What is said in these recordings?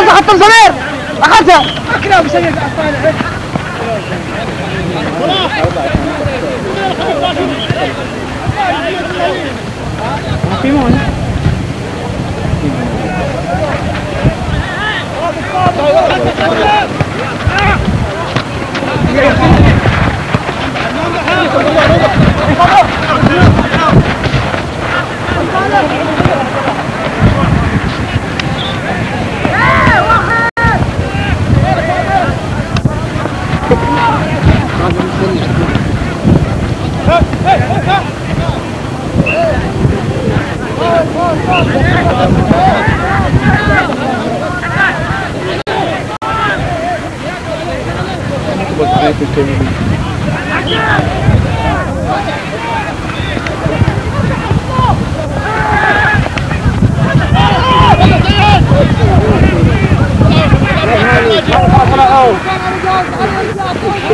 خلص حط سمير اخذها اكرم سيد الطالع روح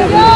Oh!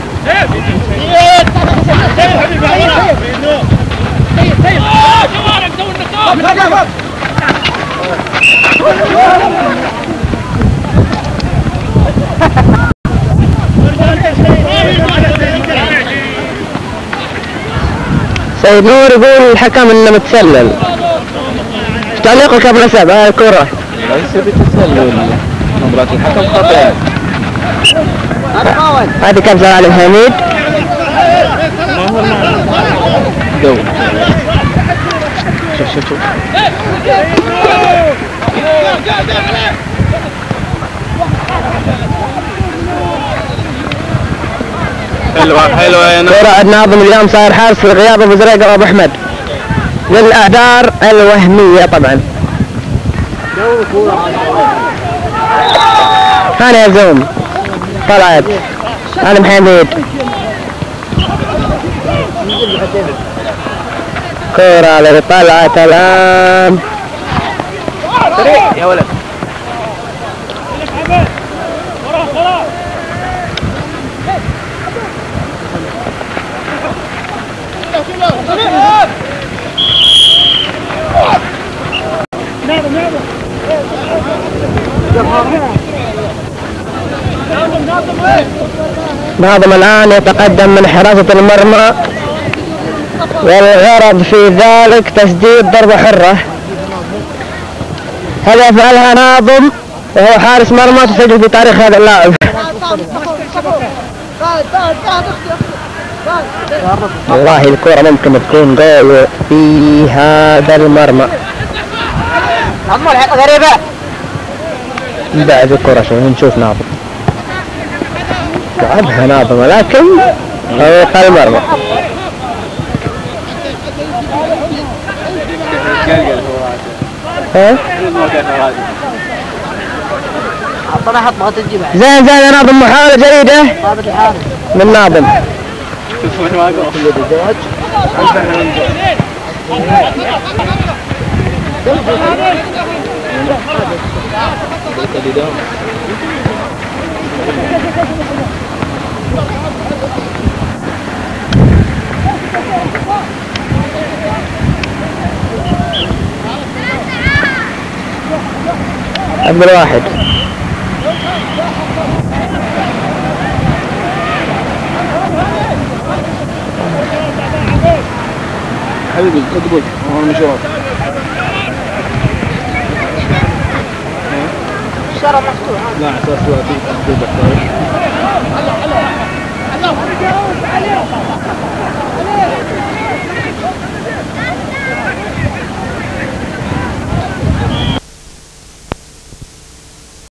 سيد نور يقول الحكم إنه متسلل. تعليقك أبو نسب هاي الكرة ليس بتسلل. نظرة الحكم خطأ هذه كبسة على الحميد. جو شوف شوف شوف. حلوة حلوة ناس كرة اليوم صاير حارس لغياب أبو زريق ابو أحمد. للاعذار الوهمية طبعا. هاني يا زوم. طلعت. هذا محمد. كرة اللي طلعت الآن. يا ولد. ناظم الآن يتقدم من حراسة المرمى والغرض في ذلك تسديد ضربة حرة. هذا يفعلها ناظم وهو حارس مرمى؟ تسجل في تاريخ هذا اللاعب. والله الكرة ممكن تكون جول في هذا المرمى. غريبة. بعد الكرة شوي نشوف ناظم. لعبها ناظم لكن فوق المرمى زين زين يا ناظم محاولة الحارس من ناظم. عبد الواحد حبيبي اقبل وهو المشروع الشارع مفتوح. لا على أساس لا تفتح